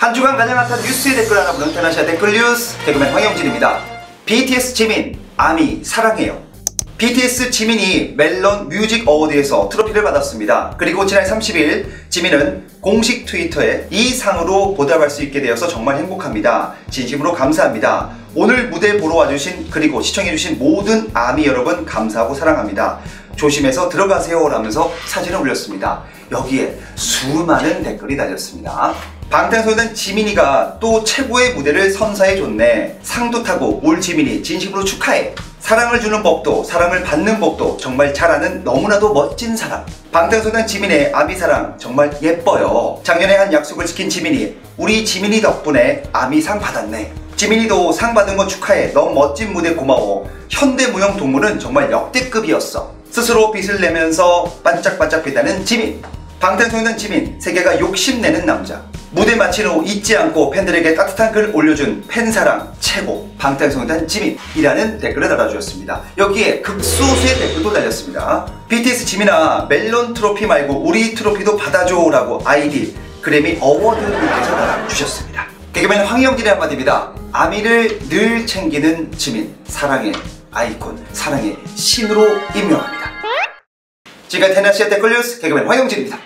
한 주간 가장 핫한 뉴스의 댓글 하나 보는 텐아시아 댓글 뉴스 개그맨 황영진입니다. BTS 지민 아미 사랑해요. BTS 지민이 멜론 뮤직 어워드에서 트로피를 받았습니다. 그리고 지난 30일 지민은 공식 트위터에 이 상으로 보답할 수 있게 되어서 정말 행복합니다. 진심으로 감사합니다. 오늘 무대 보러 와주신 그리고 시청해주신 모든 아미 여러분 감사하고 사랑합니다. 조심해서 들어가세요 라면서 사진을 올렸습니다. 여기에 수많은 댓글이 달렸습니다. 방탄소년단 지민이가 또 최고의 무대를 선사해줬네. 상도 타고 올 지민이 진심으로 축하해. 사랑을 주는 법도 사랑을 받는 법도 정말 잘하는 너무나도 멋진 사람. 방탄소년단 지민의 아미사랑 정말 예뻐요. 작년에 한 약속을 지킨 지민이 우리 지민이 덕분에 아미상 받았네. 지민이도 상 받은 거 축하해. 너무 멋진 무대 고마워. 현대무용 동물은 정말 역대급이었어. 스스로 빚을 내면서 반짝반짝 빛나는 지민. 방탄소년단 지민, 세계가 욕심내는 남자. 무대 마친 후 잊지 않고 팬들에게 따뜻한 글 올려준 팬사랑 최고 방탄소년단 지민이라는 댓글을 달아주셨습니다. 여기에 극소수의 댓글도 달렸습니다. BTS 지민아 멜론 트로피 말고 우리 트로피도 받아줘 라고 아이디 그래미 어워드님께서 달아주셨습니다. 개그맨 황영진의 한마디입니다. 아미를 늘 챙기는 지민 사랑의 아이콘 사랑의 신으로 임명합니다. 지금까지 테나시아 댓글 뉴스 개그맨 황영진입니다.